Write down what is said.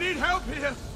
need help here!